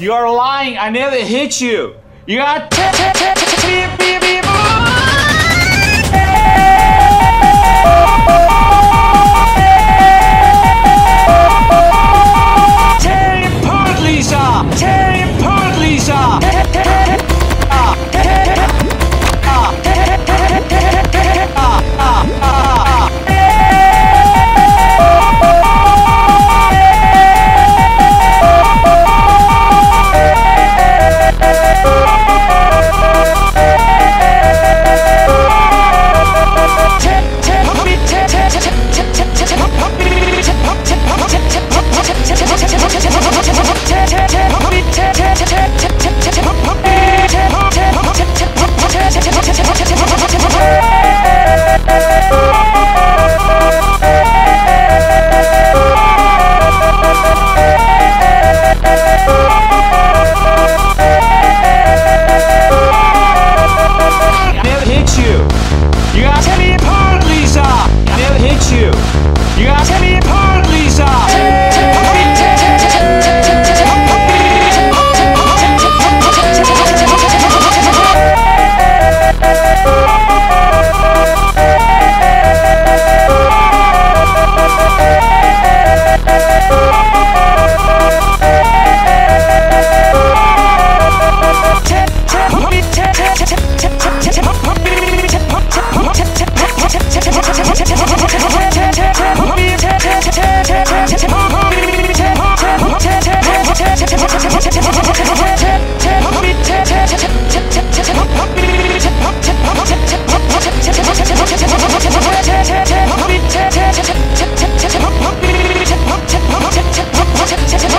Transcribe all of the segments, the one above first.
You are lying. I never hit you. You beep. Tear.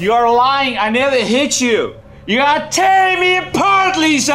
You are lying. I never hit you. You gotta tear me apart, Lisa.